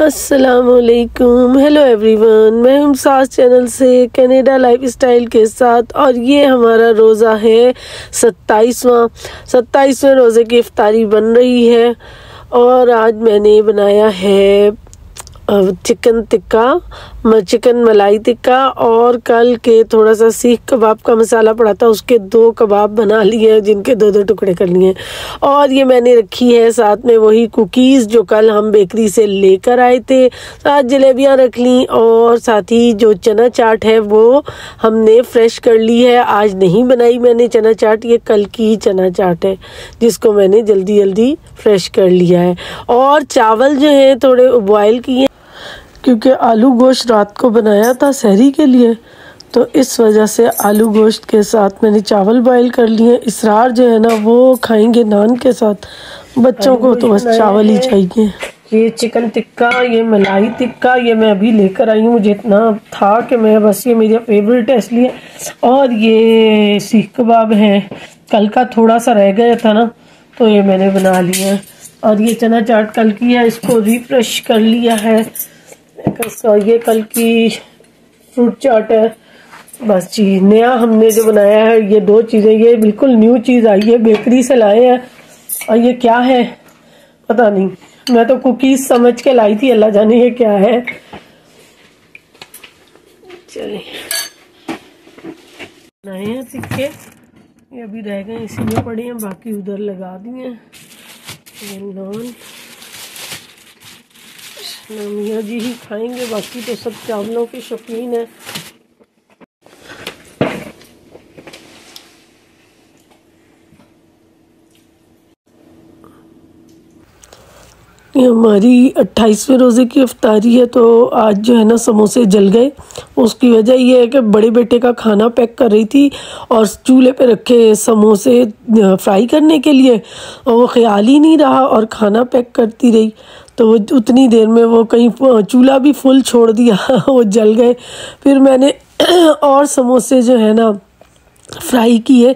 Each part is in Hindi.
असलकुम हेलो एवरीवन मैं हम सास चैनल से कनाडा लाइफ स्टाइल के साथ और ये हमारा रोज़ा है सत्ताईसवां। सत्ताईसवें रोज़े की इफ्तारी बन रही है और आज मैंने बनाया है चिकन टिक्का चिकन मलाई टिक्का और कल के थोड़ा सा सीख कबाब का मसाला पड़ा था, उसके दो कबाब बना लिए हैं, जिनके दो दो टुकड़े कर लिए हैं। और ये मैंने रखी है साथ में वही कुकीज़ जो कल हम बेकरी से लेकर आए थे। साथ जलेबियाँ रख ली और साथ ही जो चना चाट है, वो हमने फ्रेश कर ली है। आज नहीं बनाई मैंने चना चाट, ये कल की ही चना चाट है, जिसको मैंने जल्दी जल्दी फ्रेश कर लिया है। और चावल जो है, थोड़े बॉयल किए। क्योंकि आलू गोश्त रात को बनाया था सहरी के लिए तो इस वजह से आलू गोश्त के साथ मैंने चावल बॉयल कर लिए। इसरार जो है ना, वो खाएँगे नान के साथ। बच्चों को तो बस चावल ही चाहिए। ये चिकन टिक्का, ये मलाई टिक्का, ये मैं अभी लेकर आई हूँ। मुझे इतना था कि मैं बस ये मेरा फेवरेट है इसलिए। और ये सीख कबाब है। कल का थोड़ा सा रह गया था ना तो ये मैंने बना लिया। और ये चना चाट कल की है, इसको रिफ्रेश कर लिया है। ये कल की फ्रूट चाट है। बस जी, नया हमने जो बनाया है, ये दो चीज़ें, ये बिल्कुल न्यू चीज़ आई है बेकरी से लाए हैं। और ये क्या है? पता नहीं। मैं तो कुकीज समझ के लाई थी, अल्लाह जाने ये क्या है। चलिए। बनाए हैं सिक्के। ये अभी रह गए, इसी में पड़े हैं, बाकी उधर लगा दिए ये नान मियाँ जी ही खाएँगे, बाकी तो सब चावलों के शौकीन है। हमारी अट्ठाईसवें रोज़े की अफ्तारी है तो आज जो है ना समोसे जल गए। उसकी वजह ये है कि बड़े बेटे का खाना पैक कर रही थी और चूल्हे पे रखे समोसे फ्राई करने के लिए, और वो ख्याल ही नहीं रहा और खाना पैक करती रही। तो वो उतनी देर में वो कहीं चूल्हा भी फुल छोड़ दिया, वो जल गए। फिर मैंने और समोसे जो है ना, फ्राई किए।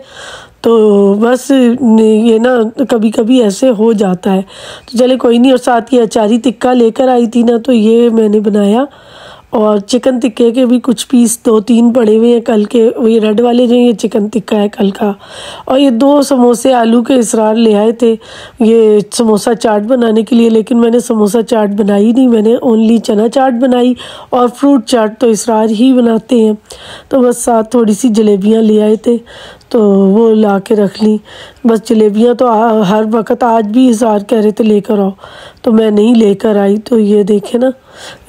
तो बस ये ना कभी कभी ऐसे हो जाता है। तो चले कोई नहीं, और साथ ही अचारी टिक्का लेकर आई थी ना तो ये मैंने बनाया। और चिकन टिक्के के भी कुछ पीस दो तीन पड़े हुए हैं कल के। ये रेड वाले जो ये चिकन टिक्का है कल का। और ये दो समोसे आलू के इसरार ले आए थे, ये समोसा चाट बनाने के लिए, लेकिन मैंने समोसा चाट बनाई नहीं, मैंने ओनली चना चाट बनाई और फ्रूट चाट तो इसरार ही बनाते हैं। तो बस साथ थोड़ी सी जलेबियाँ ले आए थे। तो वो ला के रख ली। बस जलेबियाँ तो आ, हर वक्त आज भी इजहार कह रहे थे लेकर आओ। तो मैं नहीं लेकर आई। तो ये देखे ना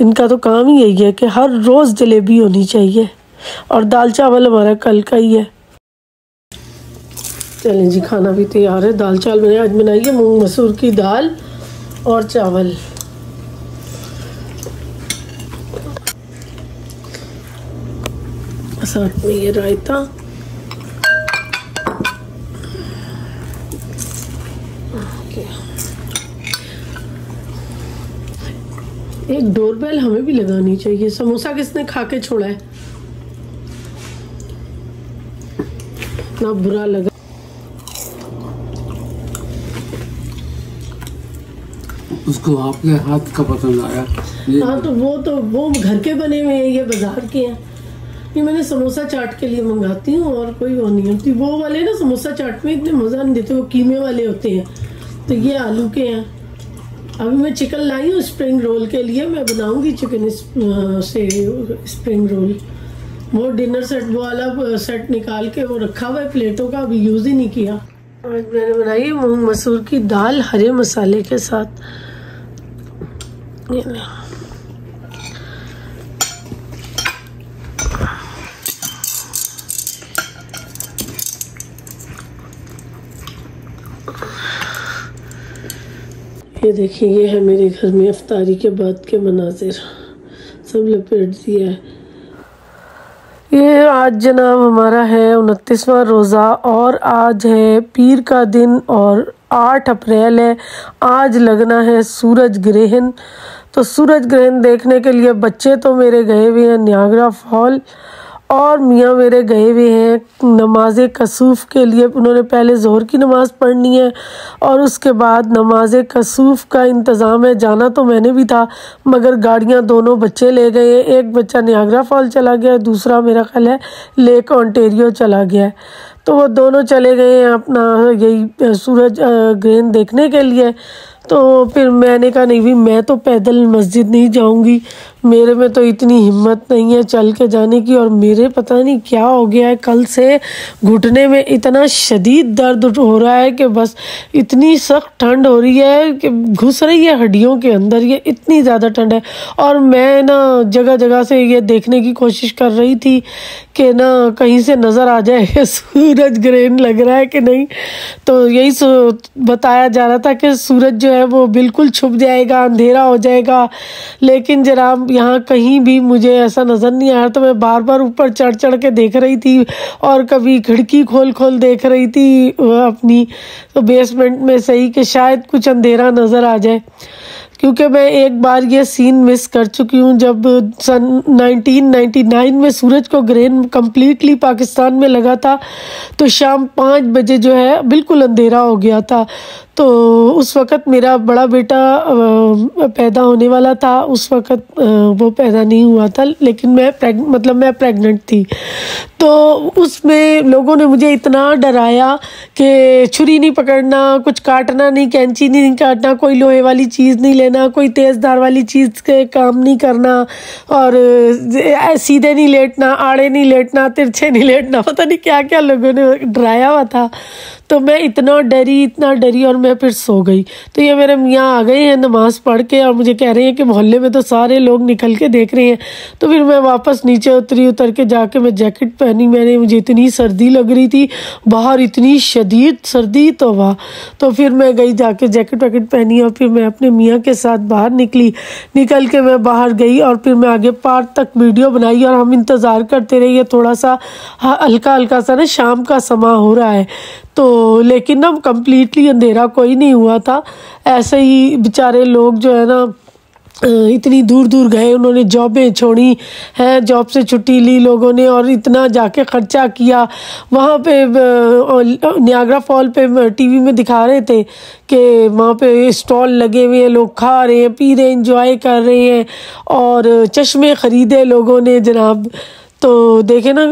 इनका तो काम ही यही है कि हर रोज़ जलेबी होनी चाहिए। और दाल चावल हमारा कल का ही है। चलें जी खाना भी तैयार है। दाल चावल मैंने आज बनाई है मूंग मसूर की दाल और चावल। साथ में ये रायता। एक डोरबेल हमें भी लगानी चाहिए। समोसा किसने खा के छोड़ा है? ना बुरा लगा। उसको आपके हाथ का पसंद आया हाँ तो वो तो वो घर के बने हुए हैं ये बाज़ार के हैं। ये मैंने समोसा चाट के लिए मंगाती हूँ और कोई वो नहीं होती वो वाले ना समोसा चाट में इतने मज़ा नहीं देते वो कीमे वाले होते हैं। तो ये आलू के हैं। अभी मैं चिकन लाई हूँ स्प्रिंग रोल के लिए। मैं बनाऊँगी चिकन से स्प्रिंग रोल वो डिनर सेट वो वाला सेट निकाल के वो रखा हुआ है, प्लेटों का अभी यूज़ ही नहीं किया। मैंने बनाई मूंग मसूर की दाल हरे मसाले के साथ। ये देखिए, ये है मेरे घर में अफ्तारी के बाद के मनाजिर। सब लपेट दिया है। ये आज जनाब हमारा है उनतीसवां रोज़ा और आज है पीर का दिन और आठ अप्रैल है। आज लगना है सूरज ग्रहण। तो सूरज ग्रहण देखने के लिए बच्चे तो मेरे गए हुए हैं न्यागरा फॉल। और मियाँ मेरे गए हुए हैं नमाज़ कसूफ़ के लिए। उन्होंने पहले ज़ोहर की नमाज़ पढ़नी है और उसके बाद नमाज़ कसूफ़ का इंतज़ाम है। जाना तो मैंने भी था, मगर गाड़ियाँ दोनों बच्चे ले गए हैं। एक बच्चा नियाग्रा फॉल चला गया दूसरा मेरा ख्याल है लेक ऑन्टेरियो चला गया है। तो वो दोनों चले गए हैं अपना यही सूरज ग्रहण देखने के लिए। तो फिर मैंने कहा, नहीं भी, मैं तो पैदल मस्जिद नहीं जाऊँगी। मेरे में तो इतनी हिम्मत नहीं है चल के जाने की और मेरे पता नहीं क्या हो गया है। कल से घुटने में इतना शदीद दर्द हो रहा है कि बस इतनी सख्त ठंड हो रही है कि घुस रही है हड्डियों के अंदर। ये इतनी ज़्यादा ठंड है। और मैं ना जगह जगह से ये देखने की कोशिश कर रही थी कि ना कहीं से नज़र आ जाए सूरज ग्रहण लग रहा है कि नहीं। तो यही बताया जा रहा था कि सूरज जो है वो बिल्कुल छुप जाएगा, अंधेरा हो जाएगा। लेकिन यहाँ कहीं भी मुझे ऐसा नज़र नहीं आया तो मैं बार बार ऊपर चढ़ चढ़ के देख रही थी और कभी खिड़की खोल खोल देख रही थी अपनी तो बेसमेंट में सही कि शायद कुछ अंधेरा नज़र आ जाए। क्योंकि मैं एक बार ये सीन मिस कर चुकी हूँ जब सन 1999 में सूरज को ग्रहण कम्प्लीटली पाकिस्तान में लगा था तो शाम पाँच बजे जो है बिल्कुल अंधेरा हो गया था। तो उस वक़्त मेरा बड़ा बेटा पैदा होने वाला था। उस वक़्त वो पैदा नहीं हुआ था, लेकिन मैं प्रेग मतलब मैं प्रेग्नेंट थी। तो उसमें लोगों ने मुझे इतना डराया कि छुरी नहीं पकड़ना, कुछ काटना नहीं, कैंची नहीं काटना, कोई लोहे वाली चीज़ नहीं लेना, कोई तेज़ धार वाली चीज़ के काम नहीं करना और सीधे नहीं लेटना, आड़े नहीं लेटना, तिरछे नहीं लेटना, पता नहीं क्या क्या लोगों ने डराया हुआ था। तो मैं इतना डरी इतना डरी और मैं फिर सो गई। तो ये मेरे मियाँ आ गए हैं नमाज़ पढ़ के और मुझे कह रहे हैं कि मोहल्ले में तो सारे लोग निकल के देख रहे हैं। तो फिर मैं वापस नीचे उतरी, उतर के जाके मैं जैकेट पहनी। मैंने, मुझे इतनी सर्दी लग रही थी, बाहर इतनी शदीद सर्दी तो वाह तो फिर मैं गई जाके जैकेट वैकेट पहनी और फिर मैं अपने मियाँ के साथ बाहर निकली। निकल के मैं बाहर गई और फिर मैं आगे पार्क तक वीडियो बनाई और हम इंतज़ार करते रहिए थोड़ा सा हल्का हल्का सा ना शाम का समा हो रहा है। तो लेकिन ना कम्प्लीटली अंधेरा कोई नहीं हुआ था। ऐसे ही बेचारे लोग जो है ना इतनी दूर दूर गए, उन्होंने जॉबें छोड़ी, हैं, जॉब से छुट्टी ली लोगों ने और इतना जाके ख़र्चा किया। वहाँ पे न्यागरा फॉल पे टीवी में दिखा रहे थे कि वहाँ पे स्टॉल लगे हुए हैं, लोग खा रहे हैं, पी रहे हैं इंजॉय कर रहे हैं और चश्मे ख़रीदे लोगों ने जनाब। तो देखे ना,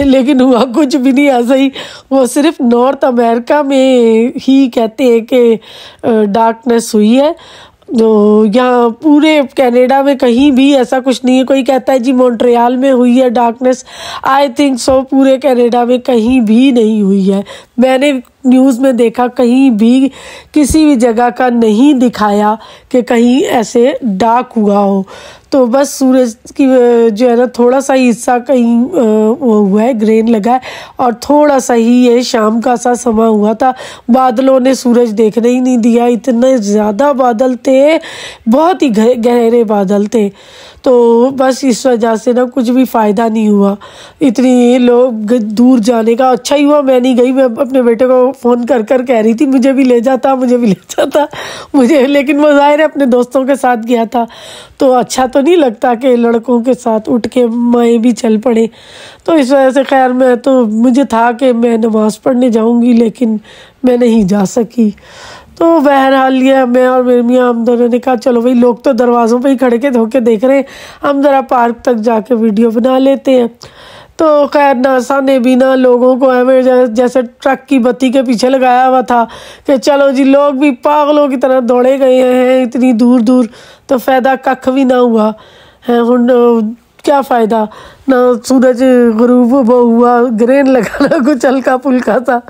लेकिन हुआ कुछ भी नहीं, ऐसा ही। वो सिर्फ़ नॉर्थ अमेरिका में ही कहते हैं कि डार्कनेस हुई है। तो यहाँ पूरे कनाडा में कहीं भी ऐसा कुछ नहीं है। कोई कहता है, जी मॉन्ट्रियल में हुई है डार्कनेस आई थिंक सो पूरे कनाडा में कहीं भी नहीं हुई है। मैंने न्यूज़ में देखा, कहीं भी किसी भी जगह का नहीं दिखाया कि कहीं ऐसे डार्क हुआ हो। तो बस सूरज की जो है ना, थोड़ा सा ही हिस्सा कहीं वो हुआ है, ग्रेन लगा है और थोड़ा सा ही ये शाम का सा समा हुआ था। बादलों ने सूरज देखने ही नहीं दिया। इतने ज़्यादा बादल थे, बहुत ही गहरे बादल थे। तो बस इस वजह से ना कुछ भी फ़ायदा नहीं हुआ। इतनी लोग दूर जाने का अच्छा ही हुआ। मैं नहीं गई, मैं अपने बेटे को फ़ोन कर कर कह रही थी, मुझे भी ले जाता, मुझे भी ले जाता। मुझे, लेकिन वो ज़ाहिर है अपने दोस्तों के साथ गया था। तो अच्छा तो नहीं लगता कि लड़कों के साथ उठ के माएँ भी चल पड़े। तो इस वजह से खैर मैं तो मुझे था कि मैं नमाज़ पढ़ने जाऊँगी, लेकिन मैं नहीं जा सकी। तो बहरहाल ये मैं और मेरी मियाँ हम दोनों ने कहा, चलो भाई, लोग तो दरवाज़ों पर ही खड़े के धोके देख रहे हैं। हम ज़रा पार्क तक जाके वीडियो बना लेते हैं। तो खैर नासा ने भी ना लोगों को हमें जैसे ट्रक की बत्ती के पीछे लगाया हुआ था कि चलो जी, लोग भी पागलों की तरह दौड़े गए हैं, इतनी दूर दूर तो फ़ायदा कख भी ना हुआ। है हूँ क्या फ़ायदा? ना सूरज गरूब वो हुआ ग्रेन लगाना कुछ हल्का फुल्का था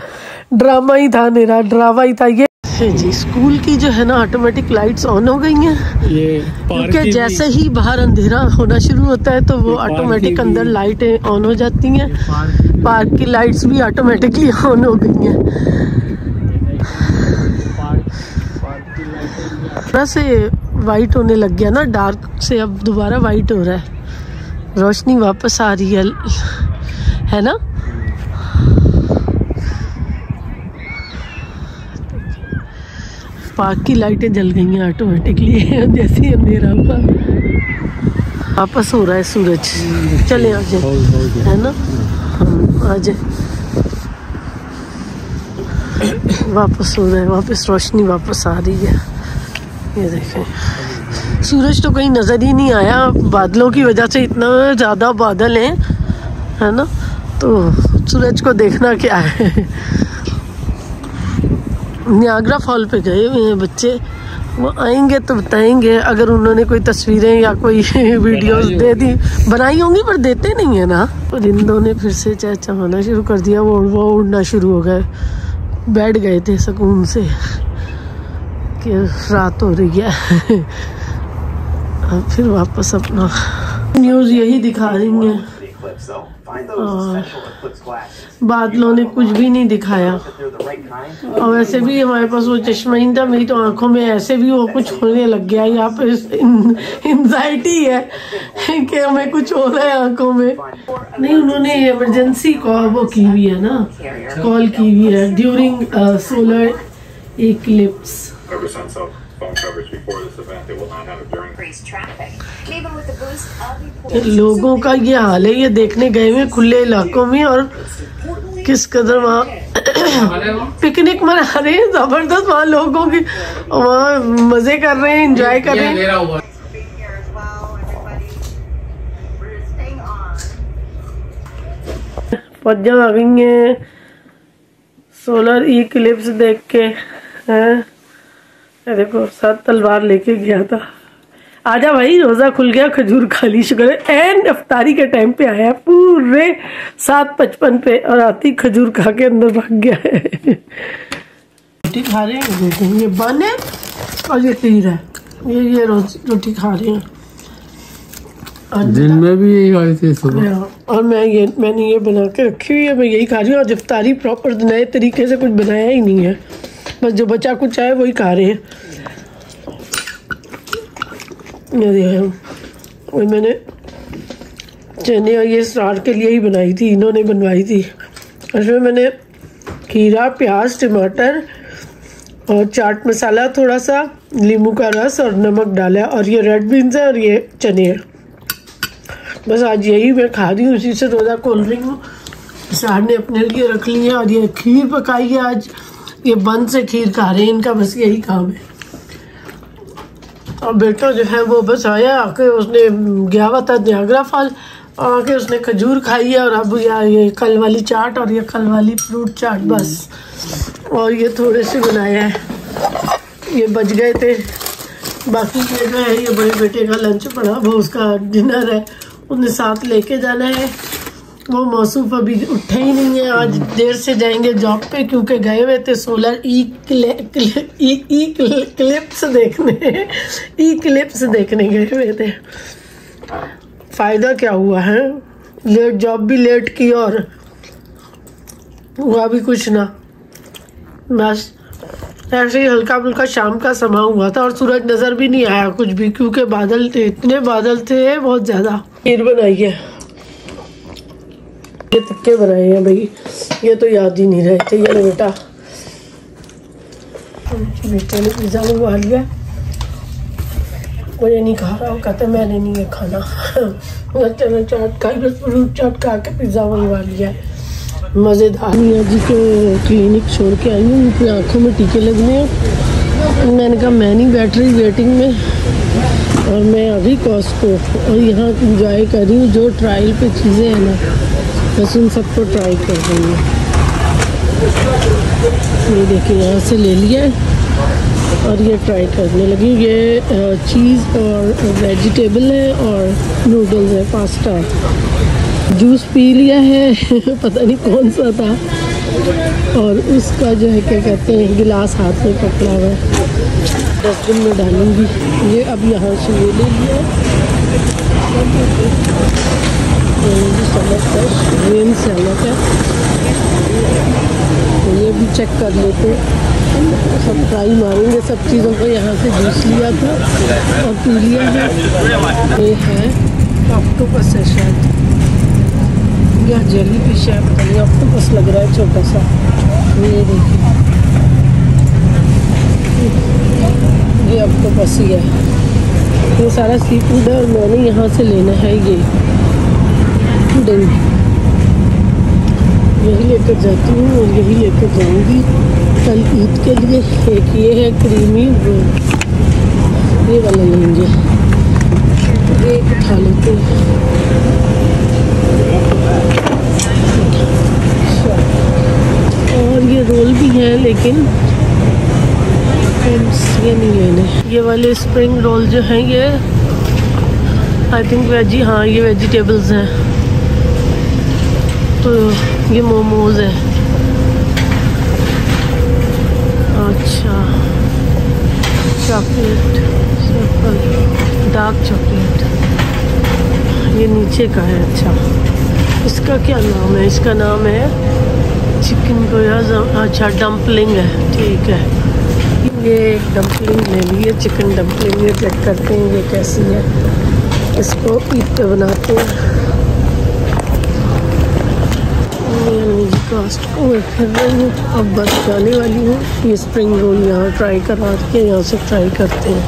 ड्रामा ही था मेरा ड्रामा ही था ये। जी स्कूल की जो है ना ऑटोमेटिक लाइट्स ऑन हो गई हैं। ये क्योंकि जैसे ही बाहर अंधेरा होना शुरू होता है तो वो ऑटोमेटिक अंदर लाइटें ऑन हो जाती हैं। पार्क की लाइट्स भी ऑटोमेटिकली ऑन हो गई हैं। थोड़ा से वाइट होने लग गया ना डार्क से अब दोबारा वाइट हो रहा है। रोशनी वापस आ रही है है ना? पार्क की लाइटें जल गई हैं ऑटोमेटिकली जैसे ही अंधेरा हुआ। वापस हो रहा है सूरज। चले आ जाए बहुत बहुत है ना आज। वापस हो रहा है, वापस रोशनी वापस आ रही है। ये देखें। सूरज तो कहीं नज़र ही नहीं आया। बादलों की वजह से इतना ज़्यादा बादल हैं, है ना? तो सूरज को देखना क्या है? न्यागरा फॉल पे गए हुए हैं बच्चे। वो आएँगे तो बताएँगे, अगर उन्होंने कोई तस्वीरें या कोई वीडियोस दे दी। बनाई होंगी, पर देते नहीं है ना। परिंदों ने फिर से चहचहाना शुरू कर दिया, वो वो उड़ना शुरू हो गए। बैठ गए थे सुकून से कि रात हो रही है। अब फिर वापस अपना न्यूज़ यही दिखा रही है. बादलों ने कुछ भी नहीं दिखाया। और वैसे भी हमारे पास वो चश्मा ही था, मेरी तो आँखों में ऐसे भी वो कुछ होने लग गया यहाँ पे एंजाइटी है कि हमें कुछ हो रहा है आँखों में। नहीं, उन्होंने इमरजेंसी कॉल वो की हुई है ना। कॉल की हुई है ड्यूरिंग सोलर इक्लिप्स तो लोगों का ये हाल है ये देखने गए हुए खुले इलाकों में और किस कदर वहाँ पिकनिक मना रहे हैं ज़बरदस्त वहाँ लोगों की वहाँ मज़े कर रहे हैं एंजॉय कर रहे हैं। पजा आ गई हैं सोलर इक्लिप्स देख के हैं। देखो साथ तलवार लेके गया था। आजा भाई रोजा खुल गया खजूर खा ली शुक्र एंड अफ्तारी के टाइम पे आया पूरे सात पचपन पे और आती खजूर खा के अंदर भाग गया है। रोटी खा रहे हैं देखो ये बन है और ये तीर है। ये ये रोटी खा रहे हैं। दिन में भी यही आए थे सुबह। हाँ, और मैं ये मैंने ये बना के रखी हुई है मैं यही खा रही हूँ। और इफ्तारी प्रॉपर नए तरीके से कुछ बनाया ही नहीं है। बस जो बचा कुछ है वही खा रहे हैं। वही मैंने चने और ये स्टार्ट के लिए ही बनाई थी, इन्होंने बनवाई थी। उसमें मैंने खीरा, प्याज, टमाटर और चाट मसाला थोड़ा सा नींबू का रस और नमक डाला और ये रेड बीन्स है और ये चने हैं। बस आज यही मैं खा रही हूँ उसी से रोज़ा कोल्ड ड्रिंक सार ने अपने लिए रख ली है और ये खीर पकाई है आज। ये बंद से खीर खा रहे हैं, इनका बस यही काम है। और बेटा जो है वो बस आया, आके उसने गया हुआ था न्यागरा फॉल, आके उसने खजूर खाई है और अब या ये कल वाली चाट और ये कल वाली फ्रूट चाट बस। और ये थोड़े से बनाया है। ये बच गए थे। बाकी ये जो है, ये बड़े बेटे का लंच पड़ा, वो उसका डिनर है। उसने साथ लेके जाना है। वो मौसूफ अभी उठे ही नहीं है। आज देर से जाएँगे जॉब पे क्योंकि गए हुए थे सोलर ई क्ले, ई, ई क्ले- क्लिप्स देखने। ई क्लिप्स देखने गए हुए थे। फ़ायदा क्या हुआ है? लेट जॉब भी लेट की और हुआ भी कुछ ना। बस ऐसे ही हल्का फुल्का शाम का समा हुआ था और सूरज नज़र भी नहीं आया कुछ भी क्योंकि बादल थे इतने बादल थे बहुत ज़्यादा। खीर बनाई है। ये तक्के बनाए हैं भाई। ये तो याद ही नहीं रहे थे ये बेटा। बेटे ने पिज्जा मंगवा लिया। ये नहीं खा रहा, वो कहते मैंने नहीं है खाना। चलो चाट खाई बस फ्रूट चाट खा के पिज्जा मंगवा लिया। मज़ेदार। मियाँ जी को क्लिनिक छोड़ के आई हूँ उनकी आँखों में टीके लगने हैं। मैंने कहा, मैं नहीं बैठ रही वेटिंग में। और मैं अभी कॉस्को और यहाँ इंजॉय कर रही हूँ, जो ट्रायल पे चीज़ें हैं ना। बस उन सबको ट्राई कर देंगे ये देखिए, यहाँ से ले लिया और ये ट्राई करने लगी ये चीज़ और वेजिटेबल है और नूडल्स है पास्ता जूस पी लिया है, पता नहीं कौन सा था। और उसका जो है, क्या कहते हैं, गिलास हाथ में पकड़ा हुआ है। डस्टबिन में डालूँगी। ये अब यहाँ से ले लिया। सैलड फ्रेश ग्रीन सैलड है तो ये भी चेक कर लेते हैं सब ट्राई मारेंगे सब चीज़ों को यहाँ से जूस लिया था और पी लिया है ये है ऑक्टोपस है शायद या जेली फ़िश है पता नहीं ऑक्टोपस लग रहा है छोटा सा ये देखिए ये ऑक्टोपस ही है ये सारा सी फ़ूड है और मैंने यहाँ से लेना है ये। पुडिंग यही लेकर जाती हूँ और यही लेकर जाऊँगी। कल ईद के लिए एक ये है क्रीमी ये वाला लेंगे। एक उठा लेते हैं। और ये रोल भी हैं, लेकिन ये नहीं लेने। ये वाले स्प्रिंग रोल जो हैं, ये आई थिंक वेजी हाँ ये वेजिटेबल्स हैं। ये मोमोज है। अच्छा। Chocolate, simple. Dark chocolate. ये नीचे का है अच्छा। इसका क्या नाम है? इसका नाम है चिकन को अच्छा डम्पलिंग है। ठीक है। ये एक डम्पलिंग ले ली है चिकन डम्पलिंग ये चेक करते हैं, ये कैसी है। इसको ईद पे बनाते हैं। कास्ट को मैं फिर रही हूँ अब बस जाने वाली हूँ। ये स्प्रिंग रोल यहाँ ट्राई करवा के यहाँ से ट्राई करते हैं.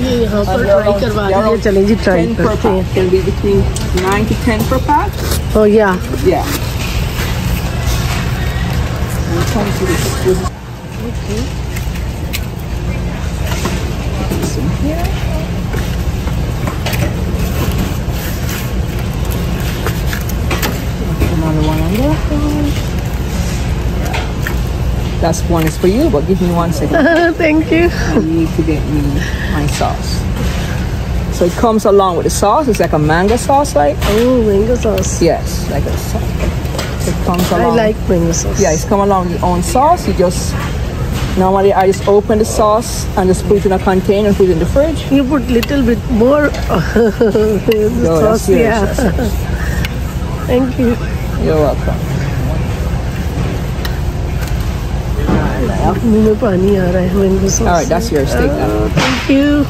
ये यहाँ पर ट्राई करवा दीजिए चलें जी ट्राई करते हैं। Pack. Can be That's one is for you, but give me one second. Thank you. I need to get me my sauce. So it comes along with the sauce. It's like a mango sauce, like. Oh, mango sauce. Yes, like a sauce. It comes along. I like mango sauce. Yeah, it's come along with your own sauce. You just normally I just open the sauce and just put it in a container and put it in the fridge. You put little bit more the no, sauce. yeah. Thank you. You're welcome. मुँह में पानी आ रहा है mango sauce All right, that's yours. Take that. Thank you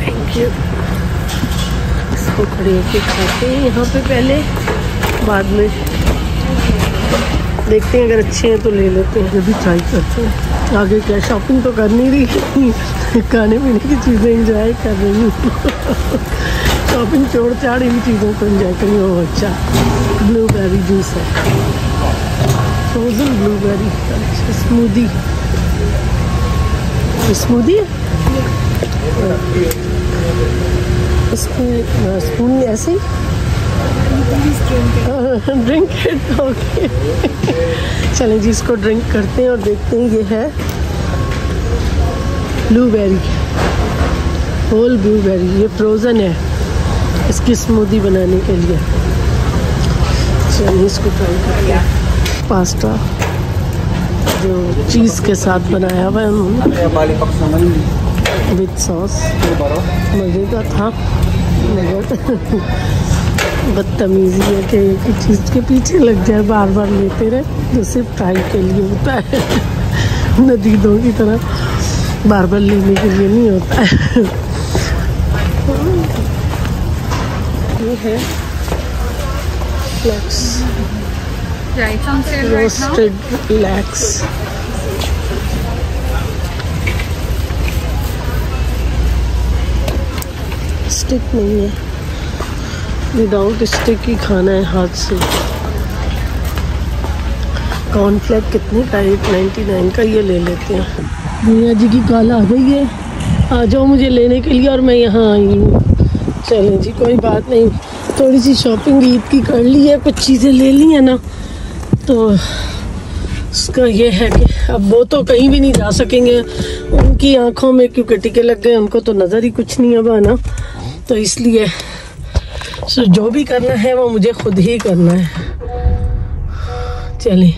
thank you इसको खड़े होके खाते हैं। यहाँ पे पहले बाद में। देखते हैं अगर अच्छे हैं तो ले लेते हैं। ये भी ट्राई करते हैं। आगे क्या शॉपिंग तो कर नहीं। रही खाने पीने की चीज़ें इंजॉय कर रही हूँ। शॉपिंग छोड़ छाड़ इन चीज़ों को इंजॉय करी हो अच्छा ब्लूबेरी जूस है फ्रोजन ब्लूबेरी अच्छा स्मूदी स्मूदी इसमें स्पून ऐसे ही ड्रिंक ओके चलें जी इसको ड्रिंक करते हैं और देखते हैं ये है ब्लूबेरी होल ब्लूबेरी ये फ्रोज़न है इसकी स्मूदी बनाने के लिए। चलिए इसको ट्राई करते हैं। पास्ता जो चीज़ के साथ बनाया हुआ है उन्होंने। विद सॉस मज़े का था बदतमीजी है कि एक चीज़ के पीछे लग जाए बार बार लेते रहे, जो सिर्फ़ ट्राई के लिए होता है। नदीदों की तरह बार बार लेने के लिए नहीं होता है। ये है. रोस्टेड लैक्स स्टिक नहीं है। विदाउट स्टिक ही खाना है हाथ से। कॉर्नफ्लेक कितने का एट नाइन्टी नाइन का ये ले लेते हैं। मियाँ जी की कॉल आ गई है। आ जाओ मुझे लेने के लिए और मैं यहाँ आई हूँ। चलें जी, कोई बात नहीं। थोड़ी सी शॉपिंग ईद की कर ली है, कुछ चीज़ें ले ली है ना तो उसका ये है कि अब वो तो कहीं भी नहीं जा सकेंगे। उनकी आँखों में क्योंकि टिके लग गए, उनको तो नज़र ही कुछ नहीं है ना तो इसलिए, सो जो भी करना है, वो मुझे खुद ही करना है। चलिए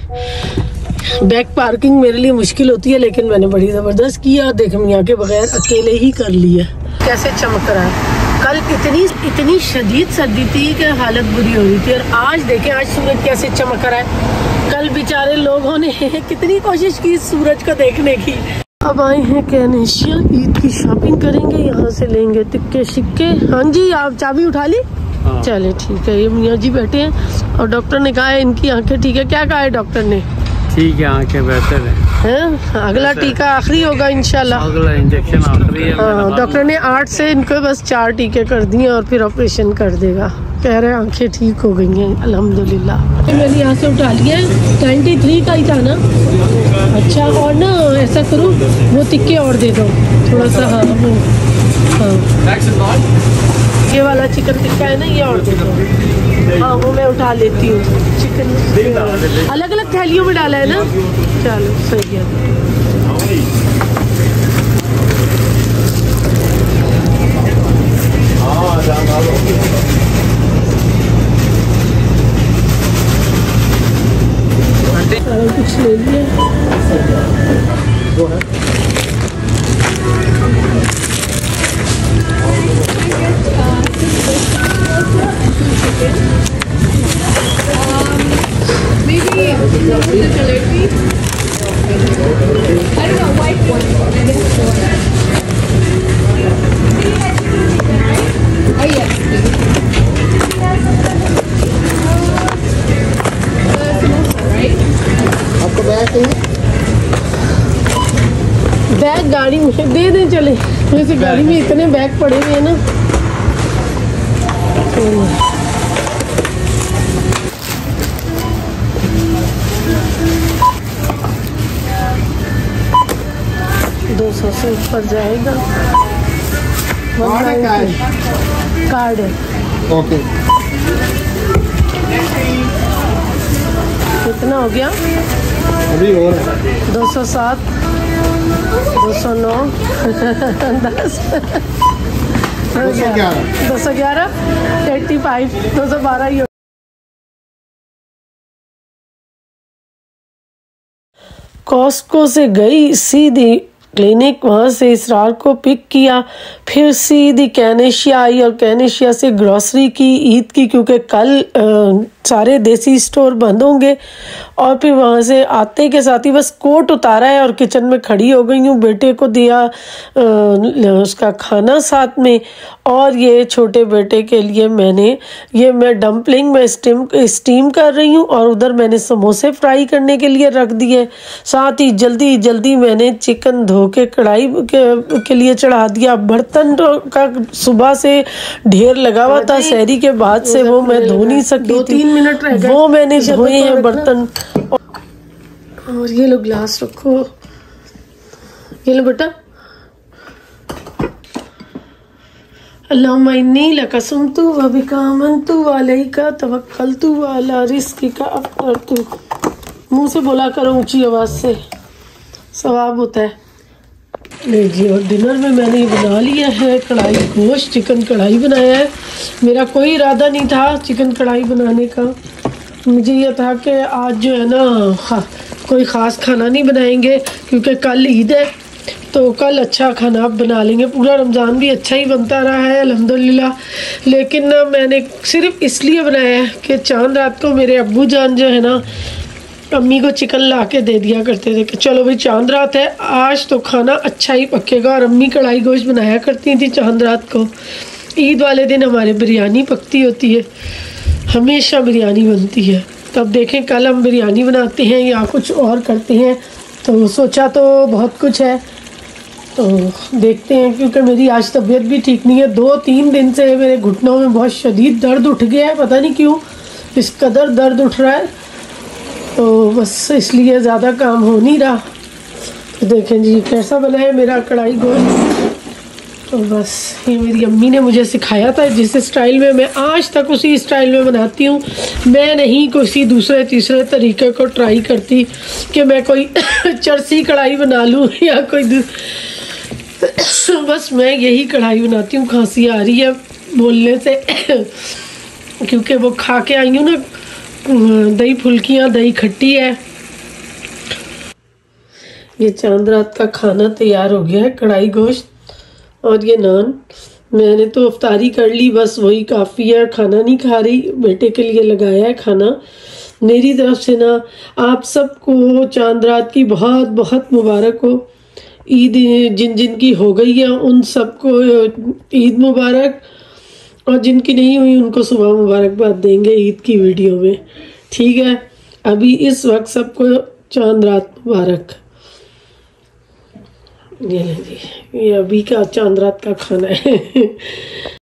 बैक पार्किंग मेरे लिए मुश्किल होती है, लेकिन मैंने बड़ी ज़बरदस्त किया देख मियाँ के बगैर अकेले ही कर लिया कैसे चमक रहा है? कल इतनी इतनी शदीद सर्दी थी कि हालत बुरी हो रही थी। और आज देखें आज सूरज कैसे चमक रहा है। कल बेचारे लोगों ने कितनी कोशिश की सूरज को देखने की। अब आए हैं कैनेशिया ईद की शॉपिंग करेंगे यहाँ से लेंगे टिक्के शिक्के। हाँ जी आप चाबी उठा ली? हाँ। चले ठीक है ये मियाँ जी बैठे हैं। और डॉक्टर ने कहा है इनकी आँखें ठीक है। क्या कहा है डॉक्टर ने? ठीक है आँखें बेहतर है। हैं? अगला टीका आखिरी होगा इंशाल्लाह। अगला इंजेक्शन आखिरी है हाँ डॉक्टर ने आठ से इनको बस चार टीके कर दिए और फिर ऑपरेशन कर देगा। कह रहे हैं आँखें ठीक हो गई हैं अल्हम्दुलिल्लाह। मैंने यहाँ से उठा लिया है। ट्वेंटी थ्री का ही था ना? अच्छा और ना ऐसा करो वो टिक्के और दे दो। थोड़ा सा हाँ वो हाँ। ये वाला चिकन टिक्का है ना ये और दे दो। हाँ वो मैं उठा लेती हूँ। चिकन। अलग अलग थैलियों में डाला है ना? चलो, सही है। कुछ ले लिया बैग गाड़ी में दे दे चले। वैसे गाड़ी में इतने बैग पड़े हुए हैं ना। सौ से ऊपर जाएगा। कार्ड है ओके कितना हो गया? अभी और दो सौ सात दो सौ नौ दस। दो सौ ग्यारह। एट्टी फाइव दो सौ बारह ही कॉस्को से गई सीधी क्लिनिक वहाँ से इसरार को पिक किया फिर सीधी कैनेशिया आई और कैनेशिया से ग्रॉसरी की ईद की क्योंकि कल अ, सारे देसी स्टोर बंद होंगे। और फिर वहाँ से आते के साथ ही बस कोट उतारा है और किचन में खड़ी हो गई हूँ। बेटे को दिया उसका खाना साथ में। और ये छोटे बेटे के लिए मैंने ये मैं डम्पलिंग में स्टीम स्टीम कर रही हूँ और उधर मैंने समोसे फ्राई करने के लिए रख दिए। साथ ही जल्दी जल्दी मैंने चिकन धो के कढ़ाई के, के लिए चढ़ा दिया। बर्तन तो का सुबह से ढेर लगा हुआ था। शहरी के बाद से वो मैं धो नहीं सकती दो तीन मिनट रह वो मैंने धोए हैं बर्तन। और ये लो ग्लास रखो। ये लो बेटा। लकसम तू तू वाला रिस्क का मुँह से बोला करो ऊँची आवाज़ से। सवाब होता है। जी और डिनर में मैंने बना लिया है कढ़ाई गोश्त चिकन कढ़ाई बनाया है। मेरा कोई इरादा नहीं था चिकन कढ़ाई बनाने का। मुझे यह था कि आज जो है ना हाँ, कोई ख़ास खाना नहीं बनाएँगे क्योंकि कल ईद है तो कल अच्छा खाना आप बना लेंगे। पूरा रमज़ान भी अच्छा ही बनता रहा है अल्हम्दुलिल्लाह। लेकिन ना मैंने सिर्फ़ इसलिए बनाया है कि चाँद रात को मेरे अबू जान जो है ना अम्मी को चिकन ला के दे दिया करते थे कि चलो भाई, चाँद रात है, आज तो खाना अच्छा ही पकेगा और अम्मी कढ़ाई गोश्त बनाया करती थी चाँद रात को। ईद वाले दिन हमारे बिरयानी पकती होती है। हमेशा बिरयानी बनती है। तब देखें, कल हम बिरयानी बनाते हैं या कुछ और करते हैं तो सोचा तो बहुत कुछ है। तो देखते हैं, क्योंकि मेरी आज तबीयत भी ठीक नहीं है। दो तीन दिन से मेरे घुटनों में बहुत शदीद दर्द उठ गया है, पता नहीं क्यों। इस कदर दर्द उठ रहा है। तो बस इसलिए ज़्यादा काम हो नहीं रहा। तो देखें जी, कैसा बना है मेरा कढ़ाई गोल। तो बस ये मेरी अम्मी ने मुझे सिखाया था, जिस स्टाइल में मैं आज तक उसी स्टाइल में बनाती हूँ। मैं नहीं किसी दूसरे, तीसरे तरीके को ट्राई करती कि मैं कोई चरसी कढ़ाई बना लूँ या कोई बस मैं यही कढ़ाई बनाती हूँ, खांसी आ रही है बोलने से। क्योंकि वो खा के आई हूँ ना दही फुल्कियाँ, दही खट्टी है। ये चाँद रात का खाना तैयार हो गया है, कढ़ाई गोश्त और ये नान। मैंने तो अफ्तारी कर ली, बस वही काफ़ी है, खाना नहीं खा रही, बेटे के लिए लगाया है खाना। मेरी तरफ़ से ना, आप सबको चाँद रात की बहुत बहुत मुबारक हो। ईद जिन जिन की हो गई है, उन सबको ईद मुबारक। और जिनकी नहीं हुई, उनको सुबह मुबारकबाद देंगे ईद की वीडियो में। ठीक है? अभी इस वक्त सबको चाँद रात मुबारक। ये ये अभी का चाँद रात का खाना है।